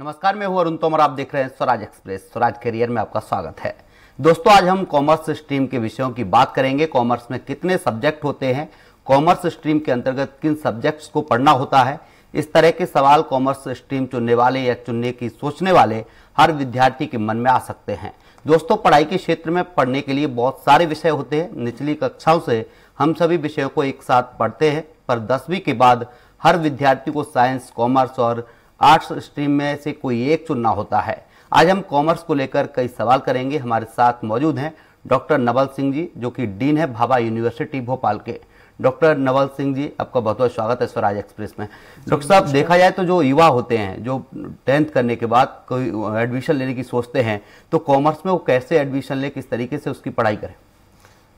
नमस्कार, मैं हूँ अरुण तोमर, आप देख रहे हैं स्वराज एक्सप्रेस। स्वराज करियर में आपका स्वागत है। दोस्तों, आज हम कॉमर्स स्ट्रीम के विषयों की बात करेंगे। कॉमर्स में कितने सब्जेक्ट होते हैं, कॉमर्स स्ट्रीम के अंतर्गत किन सब्जेक्ट्स को पढ़ना होता है, इस तरह के सवाल कॉमर्स स्ट्रीम चुनने वाले या चुनने की सोचने वाले हर विद्यार्थी के मन में आ सकते हैं। दोस्तों, पढ़ाई के क्षेत्र में पढ़ने के लिए बहुत सारे विषय होते हैं। निचली कक्षाओं से हम सभी विषयों को एक साथ पढ़ते हैं, पर दसवीं के बाद हर विद्यार्थी को साइंस, कॉमर्स और आर्ट्स स्ट्रीम में से कोई एक चुनना होता है। आज हम कॉमर्स को लेकर कई सवाल करेंगे। हमारे साथ मौजूद हैं डॉक्टर नवल सिंह जी जो कि डीन है भाभा यूनिवर्सिटी भोपाल के। डॉक्टर नवल सिंह जी आपका बहुत बहुत स्वागत है स्वराज एक्सप्रेस में। डॉक्टर साहब देखा जाए तो जो युवा होते हैं जो टेंथ करने के बाद कोई एडमिशन लेने की सोचते हैं तो कॉमर्स में वो कैसे एडमिशन ले किस तरीके से उसकी पढ़ाई करें?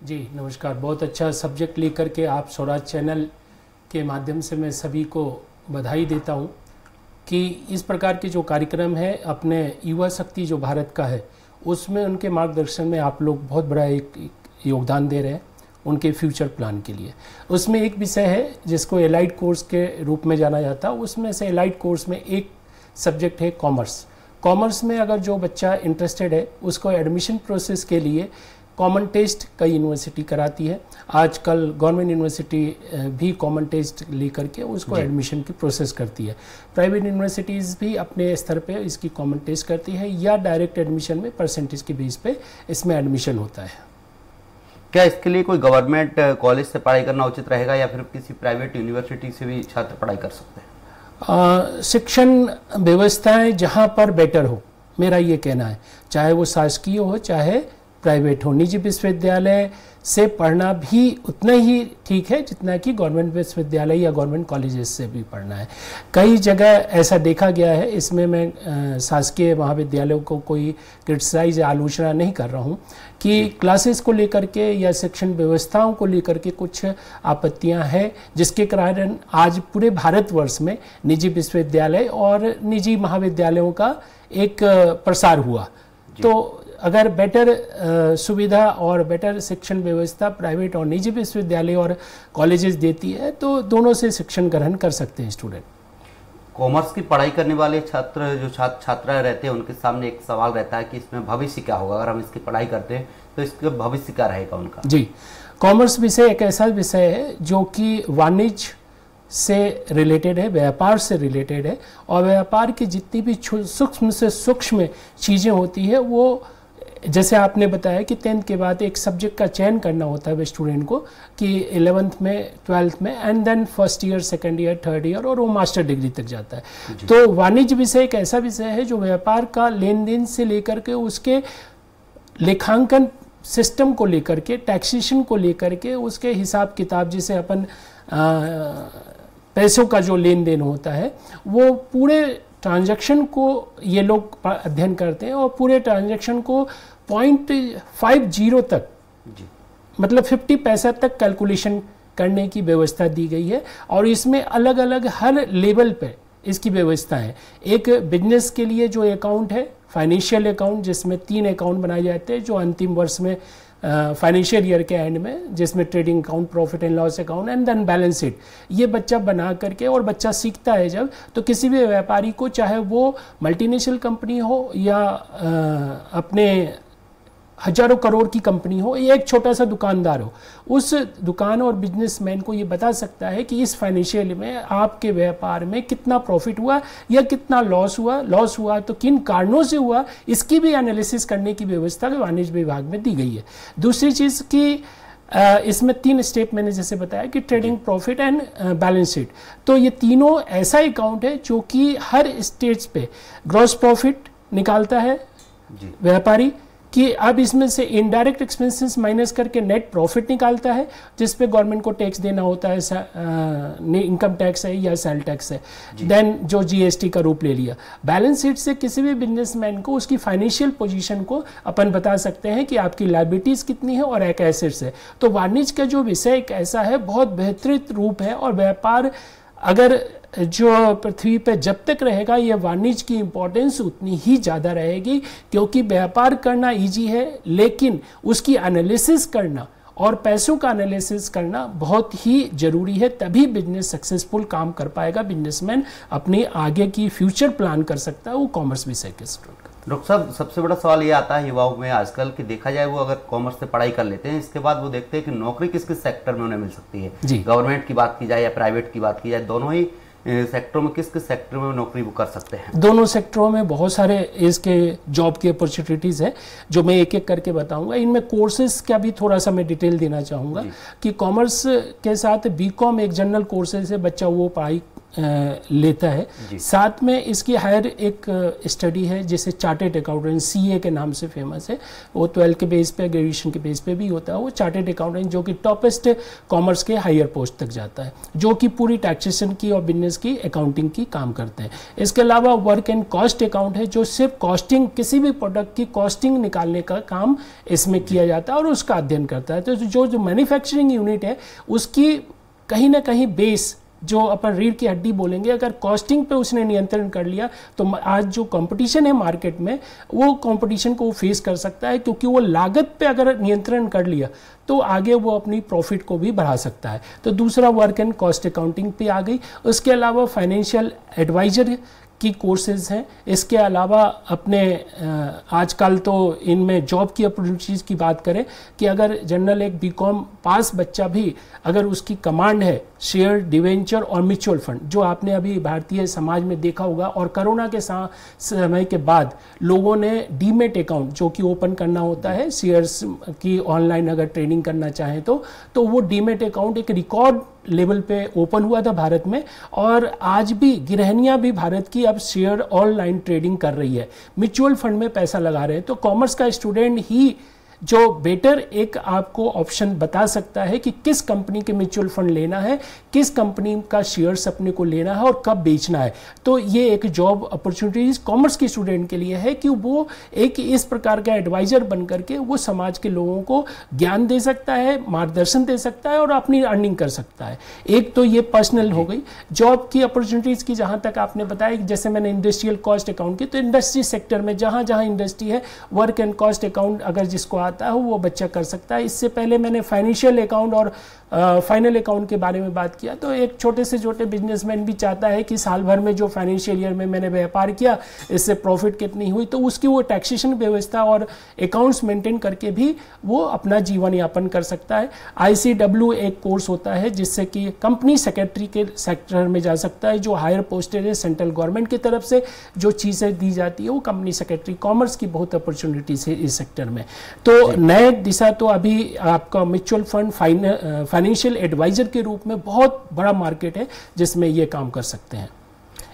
जी नमस्कार। बहुत अच्छा सब्जेक्ट लेकर के आप स्वराज चैनल के माध्यम से मैं सभी को बधाई देता हूँ। कि इस प्रकार के जो कार्यक्रम है, अपने युवा शक्ति जो भारत का है, उसमें उनके मार्गदर्शन में आप लोग बहुत बड़ा एक योगदान दे रहे हैं उनके फ्यूचर प्लान के लिए। उसमें एक विषय है जिसको एलाइड कोर्स के रूप में जाना जाता है, उसमें से एलाइड कोर्स में एक सब्जेक्ट है कॉमर्स। कॉमर्स में अगर जो बच्चा इंटरेस्टेड है, उसको एडमिशन प्रोसेस के लिए कॉमन टेस्ट कई यूनिवर्सिटी कराती है। आजकल गवर्नमेंट यूनिवर्सिटी भी कॉमन टेस्ट लेकर के उसको एडमिशन की प्रोसेस करती है। प्राइवेट यूनिवर्सिटीज़ भी अपने स्तर पे इसकी कॉमन टेस्ट करती है या डायरेक्ट एडमिशन में परसेंटेज के बेस पे इसमें एडमिशन होता है। क्या इसके लिए कोई गवर्नमेंट कॉलेज से पढ़ाई करना उचित रहेगा या फिर किसी प्राइवेट यूनिवर्सिटी से भी छात्र पढ़ाई कर सकते हैं? शिक्षण व्यवस्थाएँ जहाँ पर बेटर हो मेरा ये कहना है। चाहे वो शासकीय हो चाहे प्राइवेट हो। निजी विश्वविद्यालय से पढ़ना भी उतना ही ठीक है जितना कि गवर्नमेंट विश्वविद्यालय या गवर्नमेंट कॉलेजेस से भी पढ़ना है। कई जगह ऐसा देखा गया है इसमें मैं शासकीय महाविद्यालयों को कोई क्रिटिसाइज या आलोचना नहीं कर रहा हूँ कि क्लासेस को लेकर के या शिक्षण व्यवस्थाओं को लेकर के कुछ आपत्तियाँ हैं जिसके कारण आज पूरे भारतवर्ष में निजी विश्वविद्यालय और निजी महाविद्यालयों का एक प्रसार हुआ। तो अगर बेटर सुविधा और बेटर शिक्षण व्यवस्था प्राइवेट और निजी विश्वविद्यालय और कॉलेजेस देती है तो दोनों से शिक्षण ग्रहण कर सकते हैं स्टूडेंट कॉमर्स की पढ़ाई करने वाले छात्र जो छात्र छात्रा रहते हैं उनके सामने एक सवाल रहता है कि इसमें भविष्य क्या होगा? अगर हम इसकी पढ़ाई करते हैं तो इसके भविष्य क्या रहेगा उनका? जी। कॉमर्स विषय एक ऐसा विषय है जो कि वाणिज्य से रिलेटेड है व्यापार से रिलेटेड है और व्यापार की जितनी भी सूक्ष्म से सूक्ष्म चीज़ें होती है वो जैसे आपने बताया कि टेंथ के बाद एक सब्जेक्ट का चयन करना होता है स्टूडेंट को कि इलेवेंथ में ट्वेल्थ में and then first year second year third year और वो मास्टर डिग्री तक जाता है। तो वाणिज्य विषय एक ऐसा विषय है जो व्यापार का लेन देन से लेकर के उसके लेखांकन सिस्टम को लेकर के टैक्सेशन को लेकर के उसके हिसाब किताब जिसे अपन पैसों का जो लेन देन होता है वो पूरे ट्रांजैक्शन को ये लोग अध्ययन करते हैं और पूरे ट्रांजैक्शन को पॉइंट फाइव ज़ीरो तक जी। मतलब फिफ्टी पैसा तक कैलकुलेशन करने की व्यवस्था दी गई है और इसमें अलग अलग हर लेवल पे इसकी व्यवस्था है एक बिज़नेस के लिए जो अकाउंट है फाइनेंशियल अकाउंट जिसमें तीन अकाउंट बनाए जाते हैं जो अंतिम वर्ष में फाइनेंशियल ईयर के एंड में जिसमें trading account profit and loss account and then balance sheet ये बच्चा बना करके और बच्चा सीखता है जब तो किसी भी व्यापारी को चाहे वो मल्टीनेशनल कंपनी हो या आ, अपने हज़ारों करोड़ की कंपनी हो या एक छोटा सा दुकानदार हो उस दुकान और बिजनेसमैन को ये बता सकता है कि इस फाइनेंशियल में आपके व्यापार में कितना प्रॉफिट हुआ या कितना लॉस हुआ। लॉस हुआ तो किन कारणों से हुआ इसकी भी एनालिसिस करने की व्यवस्था वाणिज्य विभाग में दी गई है। दूसरी चीज़ की इसमें तीन स्टेप मैंने जैसे बताया कि trading profit and balance sheet तो ये तीनों ऐसा अकाउंट है जो कि हर स्टेज पे ग्रॉस प्रॉफिट निकालता है व्यापारी कि अब इसमें से इनडायरेक्ट एक्सपेंसेस माइनस करके नेट प्रॉफिट निकालता है जिस पे गवर्नमेंट को टैक्स देना होता है इनकम टैक्स है या सेल टैक्स है। देन जो जीएसटी का रूप ले लिया। बैलेंस शीट से किसी भी बिजनेसमैन को उसकी फाइनेंशियल पोजीशन को अपन बता सकते हैं कि आपकी लाइबिलिटीज कितनी है और एक एसेट्स है। तो वाणिज्य का जो विषय एक ऐसा है बहुत बेहतरीन रूप है और व्यापार अगर जो पृथ्वी पर जब तक रहेगा ये वाणिज्य की इम्पोर्टेंस उतनी ही ज़्यादा रहेगी क्योंकि व्यापार करना इजी है लेकिन उसकी एनालिसिस करना और पैसों का एनालिसिस करना बहुत ही ज़रूरी है तभी बिज़नेस सक्सेसफुल काम कर पाएगा बिजनेसमैन अपने आगे की फ्यूचर प्लान कर सकता है वो कॉमर्स विषय के स्टूडेंट डॉक्टर साहब सबसे बड़ा सवाल ये आता है युवाओं में आजकल कि देखा जाए वो अगर कॉमर्स से पढ़ाई कर लेते हैं इसके बाद वो देखते हैं कि नौकरी किस किस सेक्टर में उन्हें मिल सकती है। गवर्नमेंट की बात की जाए या प्राइवेट की बात की जाए दोनों ही सेक्टरों में किस किस सेक्टर में नौकरी कर सकते हैं? दोनों सेक्टरों में बहुत सारे इसके जॉब की अपॉर्चुनिटीज़ है जो मैं एक एक करके बताऊँगा। इनमें कोर्सेज का भी थोड़ा सा मैं डिटेल देना चाहूँगा कि कॉमर्स के साथ बीकॉम एक जनरल कोर्सेज है बच्चा वो पढ़ाई लेता है। साथ में इसकी हायर एक स्टडी है जिसे चार्टेड अकाउंटेंट सीए के नाम से फ़ेमस है। वो ट्वेल्थ के बेस पे ग्रेजुएशन के बेस पे भी होता है। वो चार्टेड अकाउंटेंट जो कि टॉपेस्ट कॉमर्स के हायर पोस्ट तक जाता है जो कि पूरी टैक्सेशन की और बिज़नेस की अकाउंटिंग की काम करते हैं। इसके अलावा वर्क एंड कॉस्ट अकाउंट है जो सिर्फ़ कॉस्टिंग किसी भी प्रोडक्ट की कॉस्टिंग निकालने का काम इसमें किया जाता है और उसका अध्ययन करता है। तो जो जो मैन्युफैक्चरिंग यूनिट है उसकी कहीं ना कहीं बेस जो अपन रीढ़ की हड्डी बोलेंगे, अगर कॉस्टिंग पे उसने नियंत्रण कर लिया तो आज जो कंपटीशन है मार्केट में, वो कंपटीशन को फेस कर सकता है, क्योंकि वो लागत पे अगर नियंत्रण कर लिया तो आगे वो अपनी प्रॉफिट को भी बढ़ा सकता है। तो दूसरा वर्क एंड कॉस्ट अकाउंटिंग पे आ गई। उसके अलावा फाइनेंशियल एडवाइजर की कोर्सेज हैं। इसके अलावा अपने आजकल तो इनमें जॉब की अपॉर्चुनिटीज़ की बात करें कि अगर जनरल एक बीकॉम पास बच्चा भी अगर उसकी कमांड है शेयर डिवेंचर और म्यूचुअल फंड जो आपने अभी भारतीय समाज में देखा होगा और कोरोना के समय के बाद लोगों ने डीमेट अकाउंट जो कि ओपन करना होता है शेयर्स की ऑनलाइन अगर ट्रेडिंग करना चाहें तो तो वो डीमेट अकाउंट एक रिकॉर्ड लेवल पे ओपन हुआ था भारत में और आज भी गृहणियाँ भी भारत की अब शेयर ऑनलाइन ट्रेडिंग कर रही है। म्यूचुअल फंड में पैसा लगा रहे हैं। तो कॉमर्स का स्टूडेंट ही जो बेटर एक आपको ऑप्शन बता सकता है कि किस कंपनी के म्यूचुअल फंड लेना है, किस कंपनी का शेयर्स अपने को लेना है और कब बेचना है। तो ये एक जॉब अपॉर्चुनिटीज़ कॉमर्स के स्टूडेंट के लिए है कि वो एक इस प्रकार का एडवाइजर बन करके वो समाज के लोगों को ज्ञान दे सकता है, मार्गदर्शन दे सकता है और अपनी अर्निंग कर सकता है। एक तो ये पर्सनल हो गई। जॉब की अपॉर्चुनिटीज़ की जहाँ तक आपने बताया जैसे मैंने इंडस्ट्रियल कॉस्ट अकाउंट की तो इंडस्ट्री सेक्टर में जहाँ जहाँ इंडस्ट्री है वर्क एंड कॉस्ट अकाउंट अगर जिसको आता है वो बच्चा कर सकता है। इससे पहले मैंने फाइनेंशियल अकाउंट और फाइनल अकाउंट के बारे में बात किया तो एक छोटे से छोटे बिजनेसमैन भी चाहता है कि साल भर में जो फाइनेंशियल ईयर में मैंने व्यापार किया इससे प्रॉफिट कितनी हुई तो उसकी वो टैक्सेशन व्यवस्था और अकाउंट्स मेंटेन करके भी वो अपना जीवन यापन कर सकता है। आईसीडब्ल्यू एक कोर्स होता है जिससे कि कंपनी सेक्रेटरी के सेक्टर में जा सकता है जो हायर पोस्टेड है सेंट्रल गवर्नमेंट की तरफ़ से जो चीज़ें दी जाती है वो कंपनी सेक्रेटरी कॉमर्स की बहुत अपॉर्चुनिटीज़ है इस सेक्टर में। तो नए दिशा तो अभी आपका म्यूचुअल फंड फाइनेंशियल एडवाइजर के रूप में बहुत बड़ा मार्केट है जिसमें ये काम कर सकते हैं।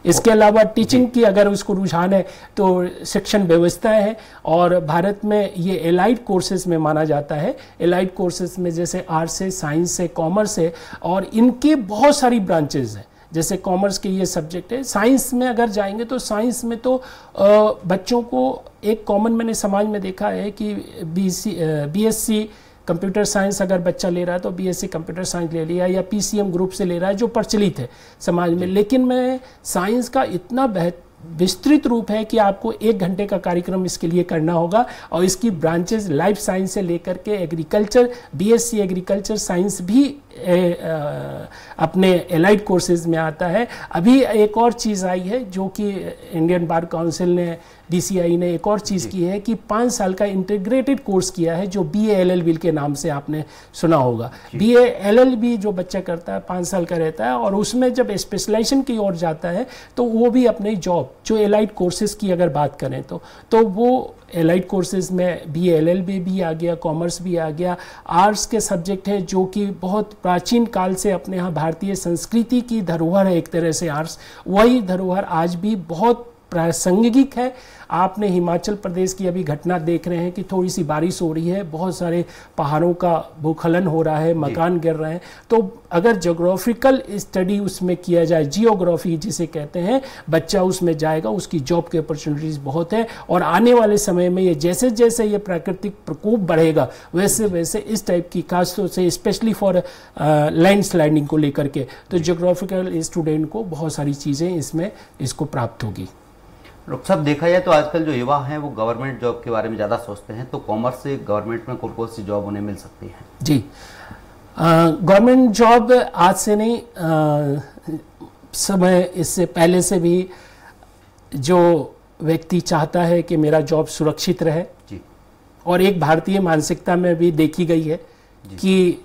इसके अलावा टीचिंग की अगर उसको रुझान है तो शिक्षण व्यवस्था है और भारत में ये एलाइड कोर्सेज में माना जाता है। एलाइड कोर्सेज में जैसे आर्ट्स है साइंस है कॉमर्स है और इनके बहुत सारी ब्रांचेज हैं। जैसे कॉमर्स के ये सब्जेक्ट है। साइंस में अगर जाएँगे तो साइंस में तो बच्चों को एक कॉमन मैंने समाज में देखा है कि B C B S C computer science अगर बच्चा ले रहा है तो बीएससी कंप्यूटर साइंस ले लिया या पीसीएम ग्रुप से ले रहा है जो प्रचलित है समाज में। लेकिन मैं साइंस का इतना बेहतर विस्तृत रूप है कि आपको एक घंटे का कार्यक्रम इसके लिए करना होगा और इसकी ब्रांचेज लाइफ साइंस से लेकर के एग्रीकल्चर बीएससी एग्रीकल्चर साइंस भी ए, आ, अपने एलाइड कोर्सेज में आता है। अभी एक और चीज़ आई है जो कि इंडियन बार काउंसिल ने डीसीआई ने एक और चीज़ की है कि पाँच साल का इंटीग्रेटेड कोर्स किया है जो बी एल एल बी के नाम से आपने सुना होगा। बी एल एल बी जो बच्चा करता है पाँच साल का रहता है और उसमें जब स्पेशलाइजेशन की ओर जाता है तो वो भी अपनी जॉब जो एलाइड कोर्सेज की अगर बात करें तो तो वो एलाइड कोर्सेज में बी एल एल बी भी आ गया कॉमर्स भी आ गया। आर्ट्स के सब्जेक्ट है जो कि बहुत प्राचीन काल से अपने यहाँ भारतीय संस्कृति की धरोहर है एक तरह से आर्ट्स वही धरोहर आज भी बहुत प्रासंगिक है। आपने हिमाचल प्रदेश की अभी घटना देख रहे हैं कि थोड़ी सी बारिश हो रही है बहुत सारे पहाड़ों का भूखलन हो रहा है मकान गिर रहे हैं। तो अगर जोग्राफिकल स्टडी उसमें किया जाए जियोग्राफी जिसे कहते हैं बच्चा उसमें जाएगा उसकी जॉब की अपॉर्चुनिटीज़ बहुत है और आने वाले समय में ये जैसे जैसे ये प्राकृतिक प्रकोप बढ़ेगा वैसे वैसे इस टाइप की खासतौर से स्पेशली फॉर लैंड स्लाइडिंग को लेकर के तो जोग्राफिकल स्टूडेंट को बहुत सारी चीज़ें इसमें इसको प्राप्त होगी। डॉक्टर साहब देखा जाए तो आजकल जो युवा हैं वो गवर्नमेंट जॉब के बारे में ज़्यादा सोचते हैं तो कॉमर्स से गवर्नमेंट में कौन कौन सी जॉब उन्हें मिल सकती है? जी। गवर्नमेंट जॉब आज से नहीं आ, समय इससे पहले से भी जो व्यक्ति चाहता है कि मेरा जॉब सुरक्षित रहे। जी। और एक भारतीय मानसिकता में भी देखी गई है कि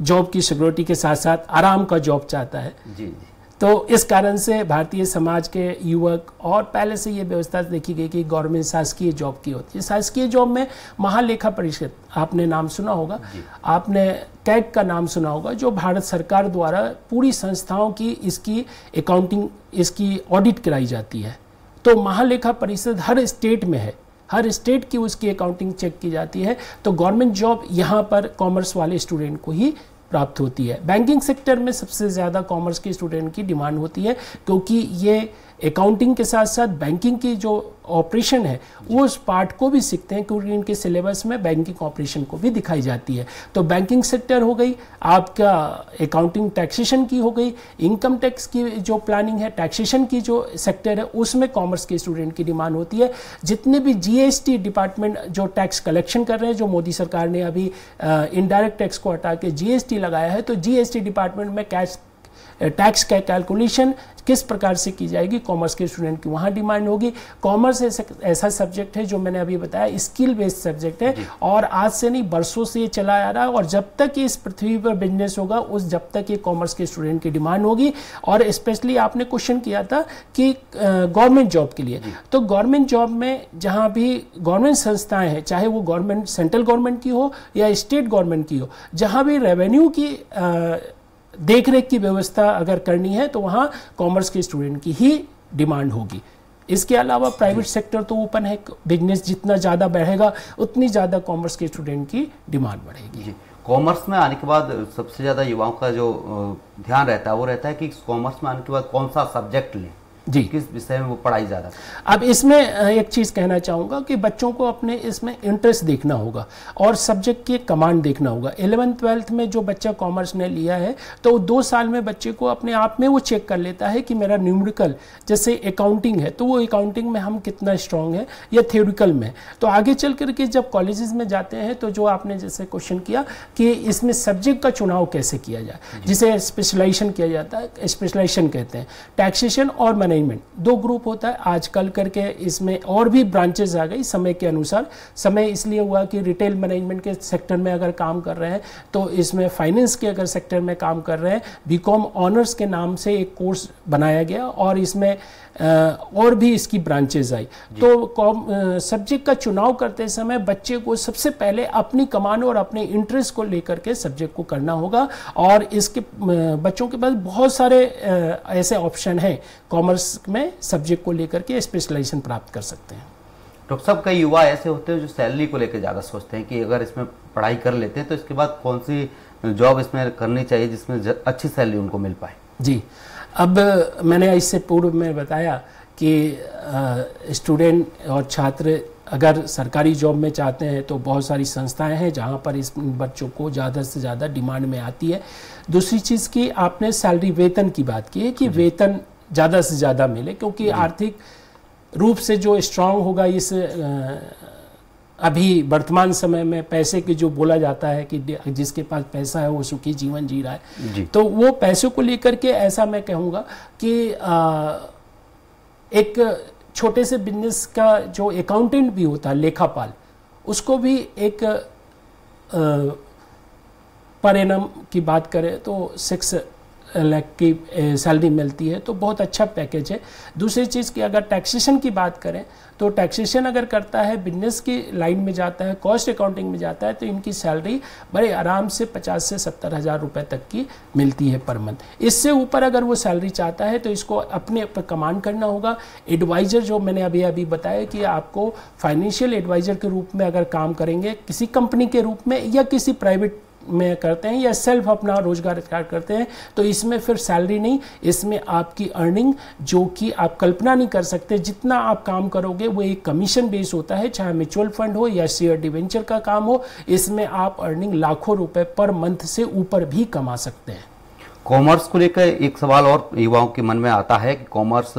जॉब की सिक्योरिटी के साथ साथ आराम का जॉब चाहता है। जी जी। तो इस कारण से भारतीय समाज के युवक और पहले से ये व्यवस्था देखी गई कि गवर्नमेंट शासकीय जॉब की होती है। शासकीय जॉब में महालेखा परिषद आपने नाम सुना होगा। आपने कैग का नाम सुना होगा जो भारत सरकार द्वारा पूरी संस्थाओं की इसकी अकाउंटिंग इसकी ऑडिट कराई जाती है। तो महालेखा परिषद हर स्टेट में है। हर स्टेट की उसकी अकाउंटिंग चेक की जाती है। तो गवर्नमेंट जॉब यहाँ पर कॉमर्स वाले स्टूडेंट को ही प्राप्त होती है। बैंकिंग सेक्टर में सबसे ज़्यादा कॉमर्स के स्टूडेंट की डिमांड होती है, क्योंकि ये अकाउंटिंग के साथ साथ बैंकिंग की जो ऑपरेशन है, वो उस पार्ट को भी सीखते हैं क्योंकि इनके सिलेबस में बैंकिंग ऑपरेशन को भी दिखाई जाती है। तो बैंकिंग सेक्टर हो गई, आपका अकाउंटिंग टैक्सेशन की हो गई इनकम टैक्स की जो प्लानिंग है टैक्सेशन की जो सेक्टर है, उसमें कॉमर्स के स्टूडेंट की डिमांड होती है। जितने भी जीएसटी डिपार्टमेंट जो टैक्स कलेक्शन कर रहे हैं, जो मोदी सरकार ने अभी इनडायरेक्ट टैक्स को हटा के जीएसटी लगाया है तो जीएसटी डिपार्टमेंट में कैश टैक्स का कैलकुलेशन किस प्रकार से की जाएगी? कॉमर्स के स्टूडेंट की वहाँ डिमांड होगी। कॉमर्स ऐसा सब्जेक्ट है जो मैंने अभी बताया स्किल बेस्ड सब्जेक्ट है। और आज से नहीं बरसों से ये चला आ रहा है और जब तक इस पृथ्वी पर बिज़नेस होगा उस जब तक ये कॉमर्स के स्टूडेंट की डिमांड होगी। और स्पेशली आपने क्वेश्चन किया था कि गवर्नमेंट जॉब के लिए। तो गवर्नमेंट जॉब में जहाँ भी गवर्नमेंट संस्थाएँ हैं चाहे वो गवर्नमेंट सेंट्रल गवर्नमेंट की हो या स्टेट गवर्नमेंट की हो जहाँ भी रेवेन्यू की देख रेख की व्यवस्था अगर करनी है तो वहाँ कॉमर्स के स्टूडेंट की ही डिमांड होगी। इसके अलावा प्राइवेट सेक्टर तो ओपन है बिज़नेस जितना ज़्यादा बढ़ेगा उतनी ज़्यादा कॉमर्स के स्टूडेंट की डिमांड बढ़ेगी। कॉमर्स में आने के बाद सबसे ज़्यादा युवाओं का जो ध्यान रहता है वो रहता है कि कॉमर्स में आने के बाद कौन सा सब्जेक्ट लें। जी। किस विषय में वो पढ़ाई ज़्यादा अब इसमें एक चीज़ कहना चाहूँगा कि बच्चों को अपने इसमें इंटरेस्ट देखना होगा और सब्जेक्ट की कमांड देखना होगा। इलेवंथ ट्वेल्थ में जो बच्चा कॉमर्स ने लिया है तो दो साल में बच्चे को अपने आप में वो चेक कर लेता है कि मेरा न्यूमरिकल जैसे अकाउंटिंग है तो वो अकाउंटिंग में हम कितना स्ट्रांग है या थ्योरिकल में। तो आगे चल करके जब कॉलेजेस में जाते हैं तो जो आपने जैसे क्वेश्चन किया कि इसमें सब्जेक्ट का चुनाव कैसे किया जाए जिसे स्पेशलाइजेशन किया जाता है स्पेशलाइजेशन कहते हैं। टैक्सेशन और मैनेज मैनेजमेंट दो ग्रुप होता है आजकल करके इसमें और भी ब्रांचेज आ गई समय के अनुसार। समय इसलिए हुआ कि रिटेल मैनेजमेंट के सेक्टर में अगर काम कर रहे हैं तो इसमें फाइनेंस के अगर सेक्टर में काम कर रहे हैं बीकॉम ऑनर्स के नाम से एक कोर्स बनाया गया और इसमें और भी इसकी ब्रांचेज आई। तो सब्जेक्ट का चुनाव करते समय बच्चे को सबसे पहले अपनी कमान और अपने इंटरेस्ट को लेकर के सब्जेक्ट को करना होगा। और इसके बच्चों के पास बहुत सारे ऐसे ऑप्शन हैं। कॉमर्स में सब्जेक्ट को लेकर के स्पेशलाइजेशन प्राप्त कर सकते हैं। डॉक्टर साहब कई युवा ऐसे होते हैं जो सैलरी को लेकर ज़्यादा सोचते हैं कि अगर इसमें पढ़ाई कर लेते हैं तो इसके बाद कौन सी जॉब इसमें करनी चाहिए जिसमें अच्छी सैलरी उनको मिल पाए? जी। अब मैंने इससे पूर्व में बताया कि स्टूडेंट और छात्र अगर सरकारी जॉब में चाहते हैं तो बहुत सारी संस्थाएँ हैं जहाँ पर इस बच्चों को ज़्यादा से ज़्यादा डिमांड में आती है। दूसरी चीज़ की आपने सैलरी वेतन की बात की है कि वेतन ज़्यादा से ज़्यादा मिले क्योंकि आर्थिक रूप से जो स्ट्रांग होगा इस अभी वर्तमान समय में पैसे की जो बोला जाता है कि जिसके पास पैसा है वो सुखी जीवन जी रहा है जी। तो वो पैसों को लेकर के ऐसा मैं कहूँगा कि आ, एक छोटे से बिज़नेस का जो अकाउंटेंट भी होता है लेखापाल उसको भी एक पर एनम की बात करें तो सिक्स लाख की सैलरी मिलती है तो बहुत अच्छा पैकेज है। दूसरी चीज़ की अगर टैक्सेशन की बात करें तो टैक्सेशन अगर करता है बिज़नेस की लाइन में जाता है कॉस्ट अकाउंटिंग में जाता है तो इनकी सैलरी बड़े आराम से पचास से सत्तर हज़ार रुपये तक की मिलती है पर मंथ इससे ऊपर अगर वो सैलरी चाहता है तो इसको अपने पर कमांड करना होगा। एडवाइज़र जो मैंने अभी अभी बताया कि आपको फाइनेंशियल एडवाइज़र के रूप में अगर काम करेंगे, किसी कंपनी के रूप में या किसी प्राइवेट में करते हैं या सेल्फ अपना रोज़गार स्टार्ट करते हैं तो इसमें फिर सैलरी नहीं, इसमें आपकी अर्निंग जो कि आप कल्पना नहीं कर सकते, जितना आप काम करोगे वो एक कमीशन बेस होता है, चाहे म्यूचुअल फंड हो या शेयर डिवेंचर का काम हो, इसमें आप अर्निंग लाखों रुपए पर मंथ से ऊपर भी कमा सकते हैं। कॉमर्स को लेकर एक सवाल और युवाओं के मन में आता है कि कॉमर्स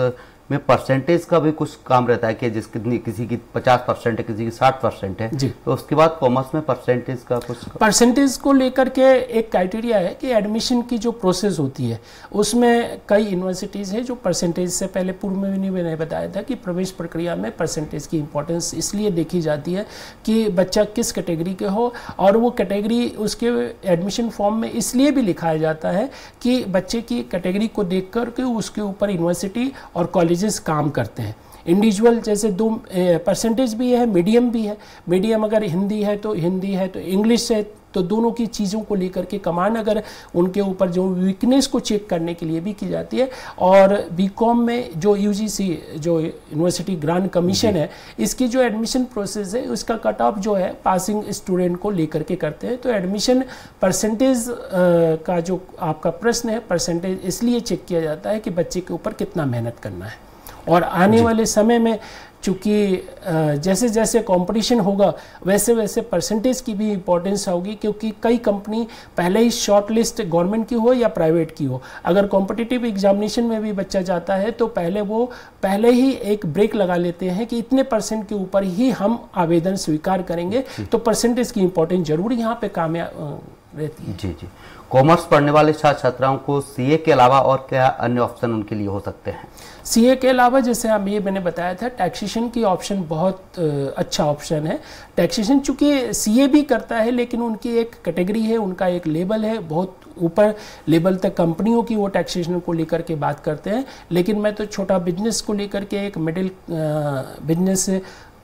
में परसेंटेज का भी कुछ काम रहता है कि जिस कितनी किसी की 50 परसेंट है किसी की 60 परसेंट है जी। तो उसके बाद कॉमर्स में परसेंटेज का कुछ परसेंटेज को लेकर के एक क्राइटेरिया है कि एडमिशन की जो प्रोसेस होती है उसमें कई यूनिवर्सिटीज़ है जो परसेंटेज से पहले पूर्व में भी मैंने बताया था कि प्रवेश प्रक्रिया में परसेंटेज की इंपॉर्टेंस इसलिए देखी जाती है कि बच्चा किस कैटेगरी के हो और वो कैटेगरी उसके एडमिशन फॉर्म में इसलिए भी लिखाया जाता है कि बच्चे की कैटेगरी को देख करके उसके ऊपर यूनिवर्सिटी और कॉलेजेस काम करते हैं। इंडिविजुअल जैसे दो परसेंटेज भी है मीडियम भी है। मीडियम अगर हिंदी है तो हिंदी है तो इंग्लिश है तो दोनों की चीज़ों को लेकर के कमांड अगर उनके ऊपर जो वीकनेस को चेक करने के लिए भी की जाती है और बीकॉम में जो यूजीसी जो यूनिवर्सिटी ग्रांट कमीशन है इसकी जो एडमिशन प्रोसेस है उसका कट ऑफ़ जो है पासिंग स्टूडेंट को लेकर के करते हैं। तो एडमिशन परसेंटेज का जो आपका प्रश्न है परसेंटेज इसलिए चेक किया जाता है कि बच्चे के ऊपर कितना मेहनत करना है। और आने वाले समय में चूँकि जैसे जैसे कंपटीशन होगा वैसे वैसे परसेंटेज की भी इम्पोर्टेंस होगी क्योंकि कई कंपनी पहले ही शॉर्ट लिस्ट गवर्नमेंट की हो या प्राइवेट की हो। अगर कॉम्पिटिटिव एग्जामिनेशन में भी बच्चा जाता है तो पहले वो पहले ही एक ब्रेक लगा लेते हैं कि इतने परसेंट के ऊपर ही हम आवेदन स्वीकार करेंगे। तो परसेंटेज की इम्पोर्टेंस ज़रूर यहाँ पे कामयाब रहती है। जी जी। कॉमर्स पढ़ने वाले छात्र छात्राओं को सीए के अलावा और क्या अन्य ऑप्शन उनके लिए हो सकते हैं? सीए के अलावा जैसे हम ये मैंने बताया था टैक्सेशन की ऑप्शन बहुत अच्छा ऑप्शन है। टैक्सेशन चूँकि सीए भी करता है लेकिन उनकी एक कैटेगरी है उनका एक लेबल है। बहुत ऊपर लेवल तक कंपनियों की वो टैक्सेशन को लेकर के बात करते हैं। लेकिन मैं तो छोटा बिज़नेस को लेकर के एक मिडिल बिज़नेस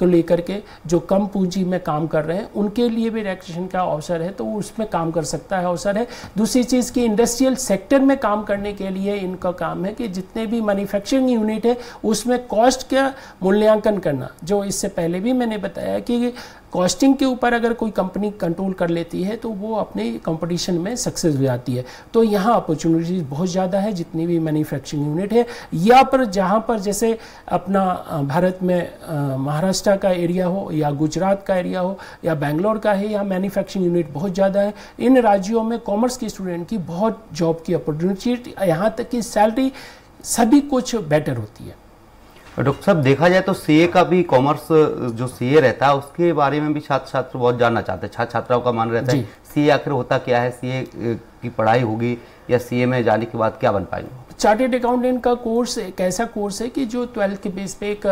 को लेकर के जो कम पूंजी में काम कर रहे हैं, उनके लिए भी टैक्सेशन का अवसर है तो उसमें काम कर सकता है, अवसर है। दूसरी चीज़ की इंडस्ट्रियल सेक्टर में काम करने के लिए इनका काम है कि जितने भी मैन्युफैक्चरिंग यूनिट है, उसमें कॉस्ट का मूल्यांकन करना, जो इससे पहले भी मैंने बताया कि कॉस्टिंग के ऊपर अगर कोई कंपनी कंट्रोल कर लेती है तो वो अपने कंपटीशन में सक्सेस हो जाती है। तो यहाँ अपॉर्चुनिटीज़ बहुत ज़्यादा है, जितनी भी मैन्युफैक्चरिंग यूनिट है। या पर, जहाँ पर जैसे अपना भारत में महाराष्ट्र का एरिया हो या गुजरात का एरिया हो या बेंगलोर का है या मैन्युफैक्चरिंग यूनिट बहुत ज़्यादा है। इन राज्यों में कॉमर्स के स्टूडेंट की बहुत जॉब की अपॉर्चुनिटी यहाँ तक कि सैलरी सभी कुछ बेटर होती है। डॉक्टर साहब देखा जाए तो सीए का भी कॉमर्स जो सीए रहता है उसके बारे में भी छात्र छात्र बहुत जानना चाहते हैं। छात्र छात्राओं का मान रहता है सीए आखिर होता क्या है? सीए की पढ़ाई होगी या सीए में जाने के बाद क्या बन पाएँगे? चार्टेड अकाउंटेंट का कोर्स एक ऐसा कोर्स है कि जो ट्वेल्थ के बेस पे एक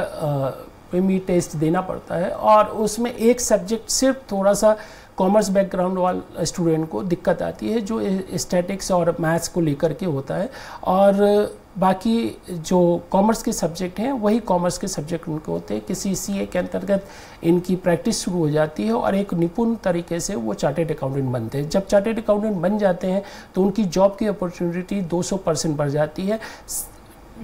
प्रीमी टेस्ट देना पड़ता है और उसमें एक सब्जेक्ट सिर्फ़ थोड़ा सा कॉमर्स बैकग्राउंड वाले स्टूडेंट को दिक्कत आती है, जो स्टैटिक्स और मैथ्स को लेकर के होता है। और बाकी जो कॉमर्स के सब्जेक्ट हैं, वही कॉमर्स के सब्जेक्ट उनके होते हैं। किसी सी के अंतर्गत इनकी प्रैक्टिस शुरू हो जाती है और एक निपुण तरीके से वो चार्टेड अकाउंटेंट बनते हैं। जब चार्टेड अकाउंटेंट बन जाते हैं तो उनकी जॉब की अपॉर्चुनिटी 200 परसेंट बढ़ जाती है।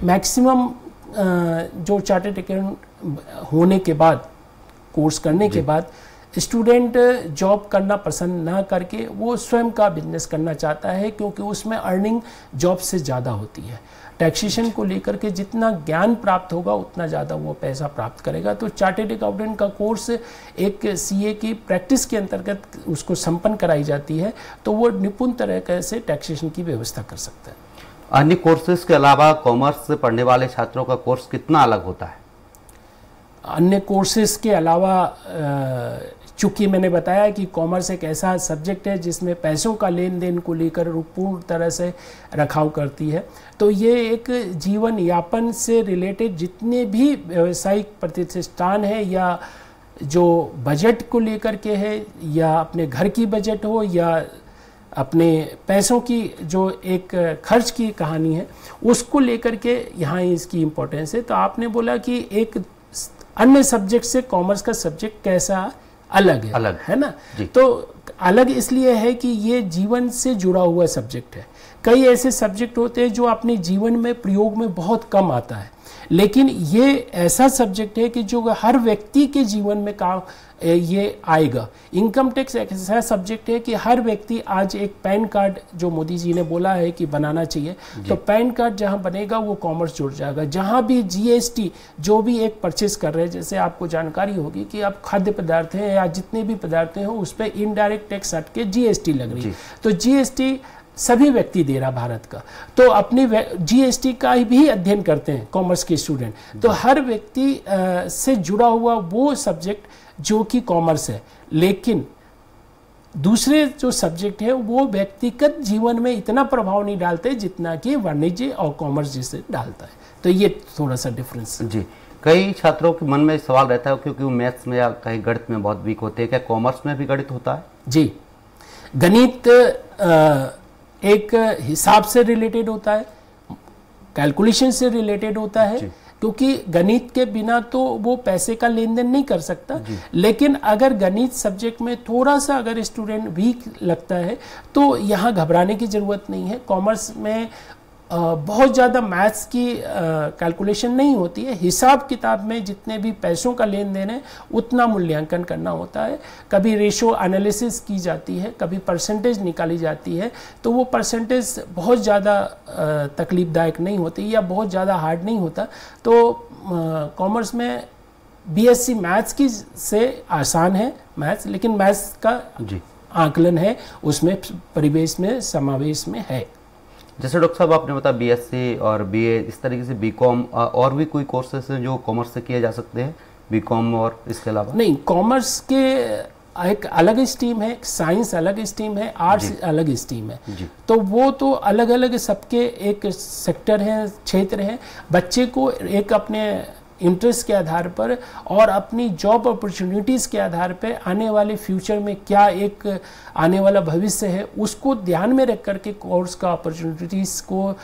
मैक्सिमम जो चार्टेड अकाउंट होने के बाद कोर्स करने के बाद स्टूडेंट जॉब करना पसंद ना करके वो स्वयं का बिज़नेस करना चाहता है क्योंकि उसमें अर्निंग जॉब से ज़्यादा होती है। टैक्सेशन को लेकर के जितना ज्ञान प्राप्त होगा उतना ज़्यादा वो पैसा प्राप्त करेगा। तो चार्टेड अकाउंटेंट का कोर्स एक सीए की प्रैक्टिस के अंतर्गत उसको संपन्न कराई जाती है तो वो निपुण तरीके से टैक्सेशन की व्यवस्था कर सकता है। अन्य कोर्सेज के अलावा कॉमर्स से पढ़ने वाले छात्रों का कोर्स कितना अलग होता है? अन्य कोर्सेज के अलावा चूँकि मैंने बताया कि कॉमर्स एक ऐसा सब्जेक्ट है जिसमें पैसों का लेन देन को लेकर पूर्ण तरह से रखाव करती है तो ये एक जीवन यापन से रिलेटेड जितने भी व्यवसायिक प्रतिष्ठान है या जो बजट को लेकर के है, या अपने घर की बजट हो या अपने पैसों की जो एक खर्च की कहानी है उसको लेकर के यहाँ इसकी इम्पोर्टेंस है। तो आपने बोला कि एक अन्य सब्जेक्ट से कॉमर्स का सब्जेक्ट कैसा अलग है? अलग। है ना? तो अलग इसलिए है कि ये जीवन से जुड़ा हुआ सब्जेक्ट है। कई ऐसे सब्जेक्ट होते हैं जो अपने जीवन में प्रयोग में बहुत कम आता है। लेकिन ये ऐसा सब्जेक्ट है कि जो हर व्यक्ति के जीवन में काम ये आएगा। इनकम टैक्स एक ऐसा सब्जेक्ट है कि हर व्यक्ति आज एक पैन कार्ड जो मोदी जी ने बोला है कि बनाना चाहिए तो पैन कार्ड जहाँ बनेगा वो कॉमर्स जुड़ जाएगा। जहाँ भी जीएसटी जो भी एक परचेस कर रहे हैं जैसे आपको जानकारी होगी कि आप खाद्य पदार्थ हैं या जितने भी पदार्थ हैं उस पर इनडायरेक्ट टैक्स हट के जीएसटी लग रही है। तो जीएसटी सभी व्यक्ति दे रहा भारत का। तो अपनी जीएसटी का भी अध्ययन करते हैं कॉमर्स के स्टूडेंट तो हर व्यक्ति से जुड़ा हुआ वो सब्जेक्ट जो कि कॉमर्स है। लेकिन दूसरे जो सब्जेक्ट है वो व्यक्तिगत जीवन में इतना प्रभाव नहीं डालते जितना कि वाणिज्य और कॉमर्स जिसे डालता है। तो ये थोड़ा सा डिफरेंस जी। कई छात्रों के मन में सवाल रहता है क्योंकि वो मैथ्स में या कहीं गणित में बहुत वीक होते हैं। क्या कॉमर्स में भी गणित होता है? जी। गणित एक हिसाब से रिलेटेड होता है कैलकुलेशन से रिलेटेड होता है क्योंकि गणित के बिना तो वो पैसे का लेन देन नहीं कर सकता। लेकिन अगर गणित सब्जेक्ट में थोड़ा सा अगर स्टूडेंट वीक लगता है तो यहाँ घबराने की ज़रूरत नहीं है। कॉमर्स में बहुत ज़्यादा मैथ्स की कैलकुलेशन नहीं होती है। हिसाब किताब में जितने भी पैसों का लेन देन है उतना मूल्यांकन करना होता है। कभी रेशो एनालिसिस की जाती है कभी परसेंटेज निकाली जाती है तो वो परसेंटेज बहुत ज़्यादा तकलीफदायक नहीं होती या बहुत ज़्यादा हार्ड नहीं होता। तो कॉमर्स में बीएससी मैथ्स की से आसान है मैथ्स लेकिन मैथ्स का जी। आकलन है उसमें परिवेश में समावेश में है। जैसे डॉक्टर साहब आपने बताया बीएससी और बीए इस तरीके से बीकॉम और भी कोई कोर्सेस हैं जो कॉमर्स से किए जा सकते हैं? बीकॉम और इसके अलावा? नहीं कॉमर्स के एक अलग स्ट्रीम है साइंस अलग स्ट्रीम है आर्ट्स अलग स्ट्रीम है। तो वो तो अलग अलग सबके एक सेक्टर हैं क्षेत्र हैं। बच्चे को एक अपने इंटरेस्ट के आधार पर और अपनी जॉब अपॉर्चुनिटीज़ के आधार पर आने वाले फ्यूचर में क्या एक आने वाला भविष्य है, उसको ध्यान में रख करके कोर्स का अपॉर्चुनिटीज़ को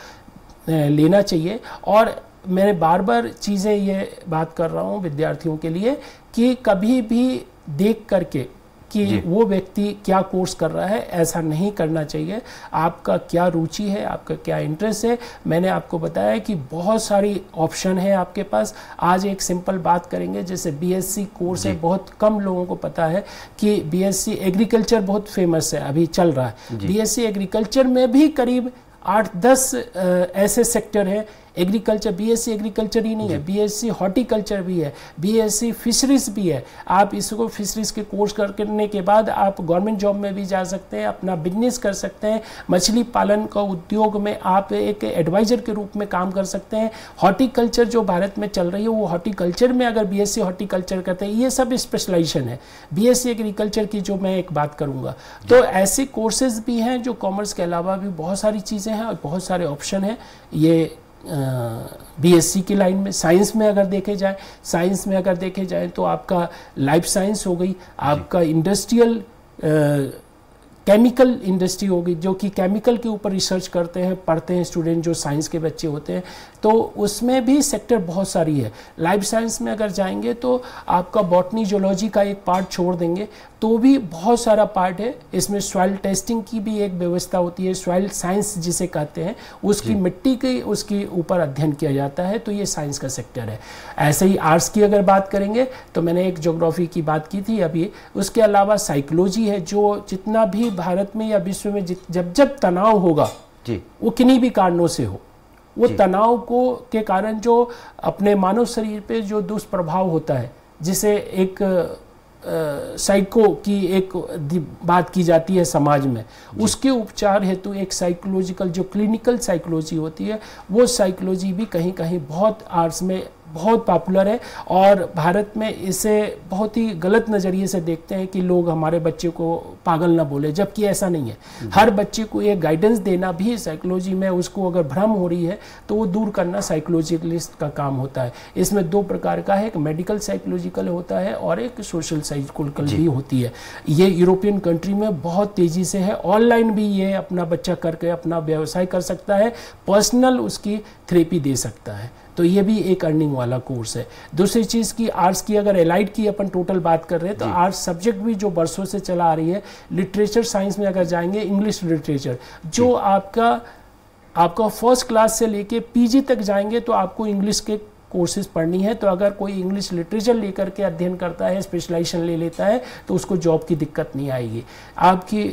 लेना चाहिए। और मैंने बार बार चीज़ें ये बात कर रहा हूँ विद्यार्थियों के लिए कि कभी भी देख करके कि वो व्यक्ति क्या कोर्स कर रहा है ऐसा नहीं करना चाहिए। आपका क्या रुचि है आपका क्या इंटरेस्ट है? मैंने आपको बताया कि बहुत सारी ऑप्शन है आपके पास। आज एक सिंपल बात करेंगे जैसे बीएससी कोर्स है बहुत कम लोगों को पता है कि बीएससी एग्रीकल्चर बहुत फ़ेमस है अभी चल रहा है। बीएससी एग्रीकल्चर में भी करीब आठ दस ऐसे सेक्टर हैं एग्रीकल्चर बीएससी एग्रीकल्चर ही नहीं है बीएससी हॉर्टिकल्चर भी है बीएससी फिशरीज भी है। आप इसको फिशरीज के कोर्स करने के बाद आप गवर्नमेंट जॉब में भी जा सकते हैं अपना बिज़नेस कर सकते हैं। मछली पालन का उद्योग में आप एक एडवाइजर के रूप में काम कर सकते हैं। हॉर्टिकल्चर जो भारत में चल रही है वो हॉर्टिकल्चर में अगर बी हॉर्टिकल्चर करते हैं ये सब स्पेशलाइजेशन है। बी एस एग्रीकल्चर की जो मैं एक बात करूँगा। तो ऐसे कोर्सेज भी हैं जो कॉमर्स के अलावा भी बहुत सारी चीज़ें हैं और बहुत सारे ऑप्शन हैं। ये बीएससी की लाइन में साइंस में अगर देखे जाए साइंस में अगर देखे जाए तो आपका लाइफ साइंस हो गई आपका इंडस्ट्रियल केमिकल इंडस्ट्री होगी जो कि केमिकल के ऊपर रिसर्च करते हैं पढ़ते हैं स्टूडेंट जो साइंस के बच्चे होते हैं तो उसमें भी सेक्टर बहुत सारी है। लाइफ साइंस में अगर जाएँगे तो आपका बॉटनी जोलॉजी का एक पार्ट छोड़ देंगे तो भी बहुत सारा पार्ट है। इसमें सॉइल टेस्टिंग की भी एक व्यवस्था होती है। सॉइल साइंस जिसे कहते हैं उसकी मिट्टी के उसके ऊपर अध्ययन किया जाता है तो ये साइंस का सेक्टर है। ऐसे ही आर्ट्स की अगर बात करेंगे तो मैंने एक जोग्राफी की बात की थी अभी। उसके अलावा साइकोलॉजी है जो जितना भी भारत में या विश्व में जब जब तनाव होगा जी। वो किन्हीं भी कारणों से हो। वो तनाव को के कारण जो अपने मानव शरीर पे जो दुष्प्रभाव होता है जिसे एक साइको की एक बात की जाती है समाज में। उसके उपचार हेतु एक साइकोलॉजिकल जो क्लिनिकल साइकोलॉजी होती है वो साइकोलॉजी भी कहीं कहीं बहुत आर्ट्स में बहुत पॉपुलर है और भारत में इसे बहुत ही गलत नज़रिए से देखते हैं कि लोग हमारे बच्चे को पागल ना बोले जबकि ऐसा नहीं है। हर बच्चे को ये गाइडेंस देना भी साइकोलॉजी में उसको अगर भ्रम हो रही है तो वो दूर करना साइकोलॉजिकलिस्ट का काम होता है। इसमें दो प्रकार का है एक मेडिकल साइकोलॉजिकल होता है और एक सोशल साइकोलॉजिकल भी होती है। ये यूरोपियन कंट्री में बहुत तेज़ी से है। ऑनलाइन भी ये अपना बच्चा करके अपना व्यवसाय कर सकता है पर्सनल उसकी थेरेपी दे सकता है। तो ये भी एक अर्निंग वाला कोर्स है। दूसरी चीज़ की आर्ट्स की अगर एलाइड की अपन टोटल बात कर रहे हैं तो आर्ट्स सब्जेक्ट भी जो बरसों से चला आ रही है लिटरेचर साइंस में अगर जाएँगे इंग्लिश लिटरेचर जो आपका आपका फ़र्स्ट क्लास से लेके पीजी तक जाएँगे तो आपको इंग्लिश के कोर्सेज पढ़नी है। तो अगर कोई इंग्लिश लिटरेचर लेकर के अध्ययन करता है स्पेशलाइजेशन ले लेता है तो उसको जॉब की दिक्कत नहीं आएगी। आपकी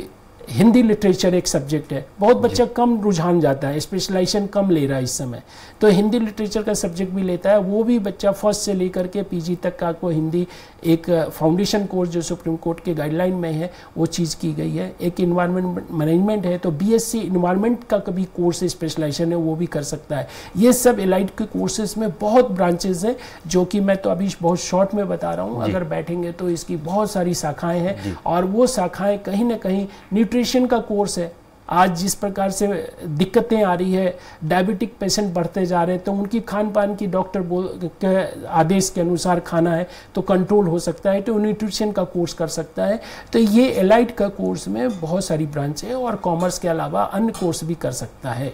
हिंदी लिटरेचर एक सब्जेक्ट है। बहुत बच्चा कम रुझान जाता है स्पेशलाइजेशन कम ले रहा है इस समय। तो हिंदी लिटरेचर का सब्जेक्ट भी लेता है वो भी बच्चा फ़र्स्ट से लेकर के पीजी तक का को हिंदी एक फाउंडेशन कोर्स जो सुप्रीम कोर्ट के गाइडलाइन में है वो चीज़ की गई है। एक इन्वायरमेंट मैनेजमेंट है तो बीएससी इन्वायरमेंट का कभी कोर्स स्पेशलाइजेशन है वो भी कर सकता है। ये सब एलाइड के कोर्सेज में बहुत ब्रांचेज हैं जो कि मैं तो अभी बहुत शॉर्ट में बता रहा हूँ। अगर बैठेंगे तो इसकी बहुत सारी शाखाएँ हैं और वो शाखाएँ कहीं ना कहीं न्यूट्रिशन का कोर्स है। आज जिस प्रकार से दिक्कतें आ रही है डायबिटिक पेशेंट बढ़ते जा रहे हैं तो उनकी खान पान की डॉक्टर बोल के आदेश के अनुसार खाना है तो कंट्रोल हो सकता है तो न्यूट्रिशन का कोर्स कर सकता है। तो ये एलाइट का कोर्स में बहुत सारी ब्रांच है और कॉमर्स के अलावा अन्य कोर्स भी कर सकता है।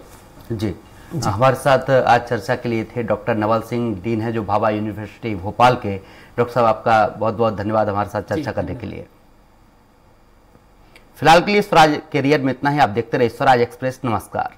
जी। हमारे साथ आज चर्चा के लिए थे डॉक्टर नवल सिंह डीन है जो भाभा यूनिवर्सिटी भोपाल के। डॉक्टर साहब आपका बहुत बहुत धन्यवाद हमारे साथ चर्चा करने के लिए। फ़िलहाल के लिए स्वराज कैरियर में इतना ही। आप देखते रहे स्वराज एक्सप्रेस नमस्कार।